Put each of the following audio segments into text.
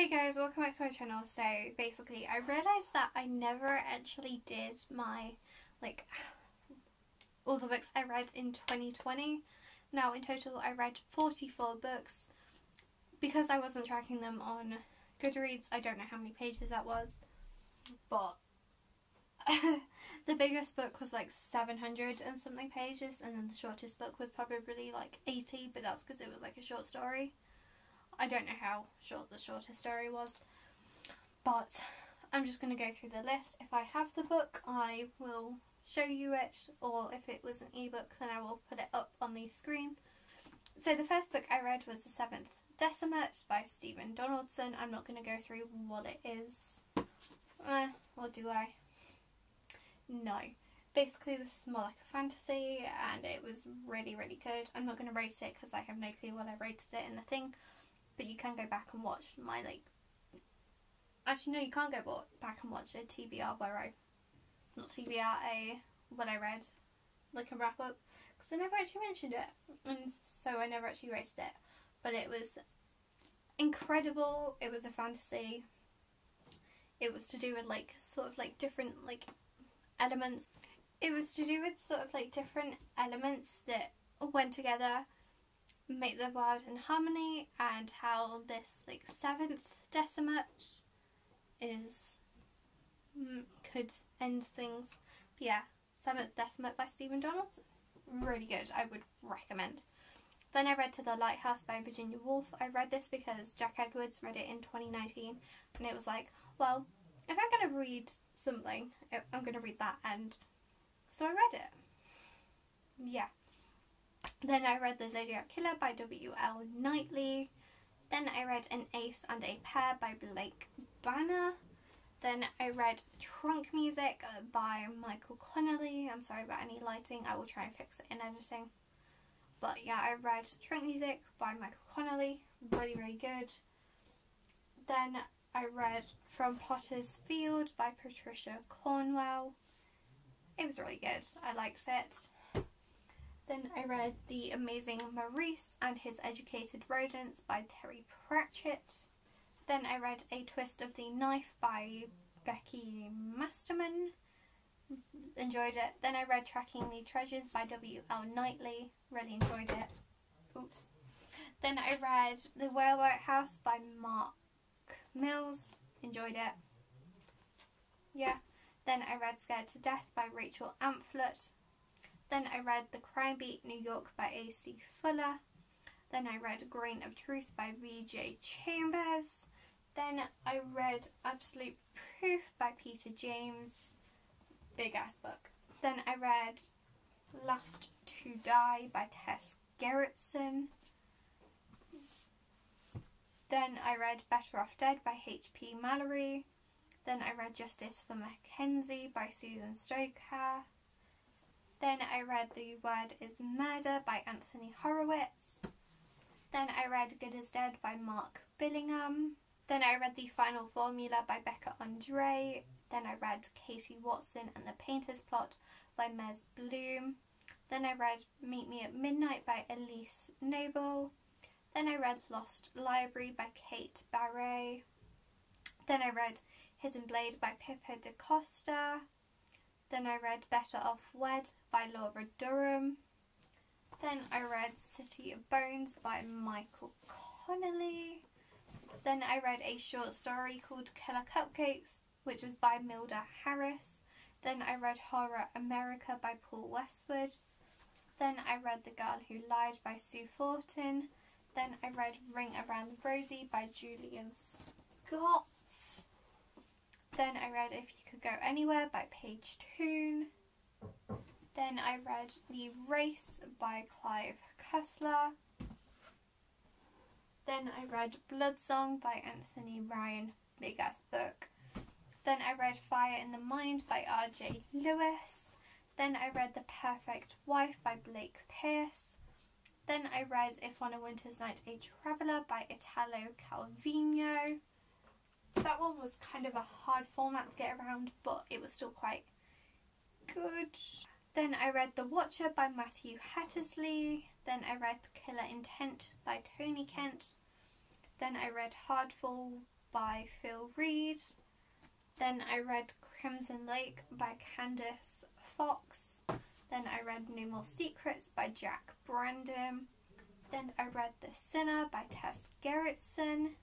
Hey guys, welcome back to my channel. So basically I realised that I never actually did my, like, all the books I read in 2020. Now in total I read 44 books. Because I wasn't tracking them on Goodreads, I don't know how many pages that was. But the biggest book was like 700 and something pages and then the shortest book was probably like 80 but that's because it was like a short story. I don't know how short the shortest story was but I'm just going to go through the list. If I have the book I will show you it or if it was an ebook then I will put it up on the screen. So the first book I read was The Seventh Decimate by Stephen Donaldson. I'm not going to go through what it is. Eh, or do I? No. Basically this is more like a fantasy and it was really really good. I'm not going to rate it because I have no clue what I rated it in the thing but you can go back and watch my like actually no you can't go back and watch a TBR where I not TBR a what I read like a wrap up because I never actually mentioned it and so I never actually rated it. But it was incredible. It was a fantasy. It was to do with like sort of like different like elements. It was to do with sort of like different elements that went together make the world in harmony and how this like seventh decimate is mm, could end things. But yeah, seventh decimate by Stephen Donaldson. Really good. I would recommend. Then I read To the Lighthouse by Virginia Woolf. I read this because Jack Edwards read it in 2019 and it was like, well, if I'm going to read something, I'm going to read that and so I read it. Yeah. Then I read The Zodiac Killer by W.L. Knightley. Then I read An Ace and a Pair by Blake Banner. Then I read Trunk Music uh, by Michael Connelly. I'm sorry about any lighting, I will try and fix it in editing. But yeah, I read Trunk Music by Michael Connelly. Really, really good. Then I read From Potter's Field by Patricia Cornwell. It was really good. I liked it. Then I read The Amazing Maurice and His Educated Rodents by Terry Pratchett. Then I read A Twist of the Knife by Becky Masterman. Enjoyed it. Then I read Tracking the Treasures by W.L. Knightley. Really enjoyed it. Oops. Then I read The Whale-Boat House by Mark Mills. Enjoyed it. Yeah. Then I read Scared to Death by Rachel Amphlett. Then I read The Crime Beat New York by A.C. Fuller. Then I read Grain of Truth by V.J. Chambers. Then I read Absolute Proof by Peter James. Big ass book. Then I read Last to Die by Tess Gerritsen. Then I read Better Off Dead by H.P. Mallory. Then I read Justice for Mackenzie by Susan Stoker. Then I read The Word is Murder by Anthony Horowitz. Then I read Good as Dead by Mark Billingham. Then I read The Final Formula by Becca Andre. Then I read Katie Watson and the Painter's Plot by Mez Blume. Then I read Meet Me at Midnight by Elise Noble. Then I read Lost Library by Kate Barre. Then I read Hidden Blade by Pippa da Costa. Then I read Better Off Wed by Laura Durham. Then I read City of Bones by Michael Connelly. Then I read a short story called Killer Cupcakes, which was by Milda Harris. Then I read Horror America by Paul Westwood. Then I read The Girl Who Lied by Sue Fortin. Then I read Ring Around the Rosie by Julian Scott. Then I read If You Could Go Anywhere by Paige Toon. Then I read The Race by Clive Cussler. Then I read Bloodsong by Anthony Ryan, big ass book. Then I read Fire in the Mind by R.J. Lewis. Then I read The Perfect Wife by Blake Pierce. Then I read If on a Winter's Night a Traveller by Italo Calvino. That one was kind of a hard format to get around but it was still quite good. Then I read The Watcher by Matthew Hattersley. Then I read Killer Intent by Tony Kent. Then I read Hardfall by Phil Reed. Then I read Crimson Lake by Candice Fox. Then I read No More Secrets by Jack Brandon. Then I read The Sinner by Tess Gerritsen.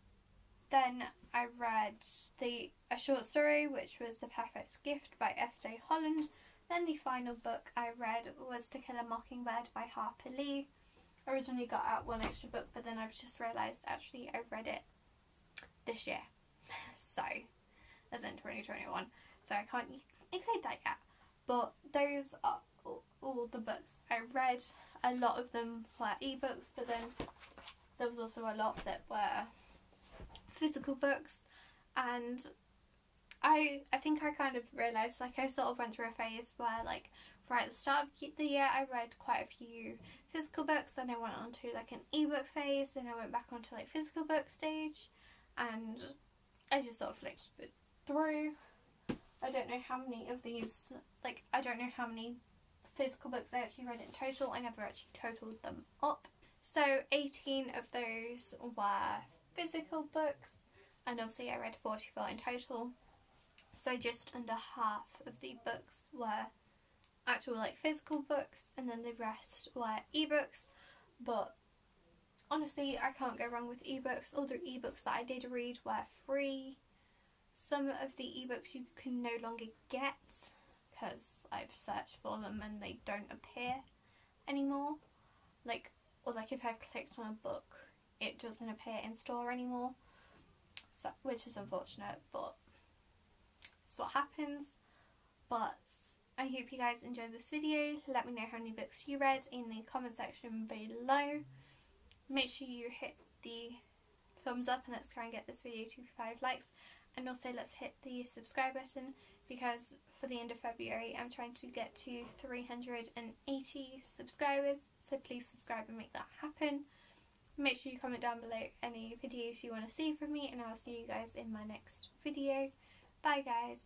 Then I read the a short story which was The Perfect Gift by Estee Holland. Then the final book I read was To Kill a Mockingbird by Harper Lee. Originally got out one extra book but then I've just realised actually I read it this year. So, as in 2021. So I can't include that yet. But those are all, all the books I read. A lot of them were ebooks but then there was also a lot that were physical books and I I think I kind of realised like I sort of went through a phase where like right at the start of the year I read quite a few physical books then I went on to like an ebook phase then I went back onto like physical book stage and I just sort of flicked through. I don't know how many of these like I don't know how many physical books I actually read in total. I never actually totaled them up. So 18 of those were physical books and obviously I read 44 in total. So just under half of the books were actual like physical books and then the rest were ebooks. But honestly I can't go wrong with ebooks. All the ebooks that I did read were free. Some of the ebooks you can no longer get because I've searched for them and they don't appear anymore. Like or like if I've clicked on a book it doesn't appear in store anymore. So, which is unfortunate but it's what happens. But I hope you guys enjoyed this video. Let me know how many books you read in the comment section below. Make sure you hit the thumbs up and let's try and get this video to 5 likes. And also let's hit the subscribe button because for the end of February I'm trying to get to 380 subscribers. So please subscribe and make that happen make sure you comment down below any videos you want to see from me and I'll see you guys in my next video. Bye guys